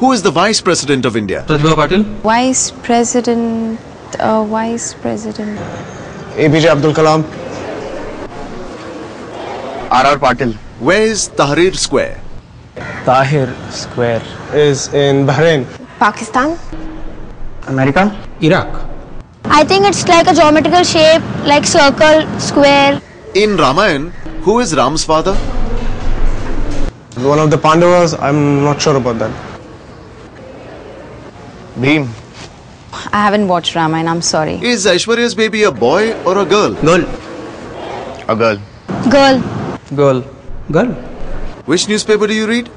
Who is the Vice President of India? Pratibha Patil. Vice President, uh, Vice President. APJ Abdul Kalam. R.R. Patil. Where is Tahrir Square? Tahir Square is in Bahrain. Pakistan. America. Iraq. I think it's like a geometrical shape, like circle, square. In Ramayan, who is Ram's father? One of the Pandavas, I'm not sure about that. Bhim. I haven't watched Ramayana, I'm sorry. Is Aishwarya's baby a boy or a girl? Girl. A girl. Girl. Girl. Girl. Which newspaper do you read?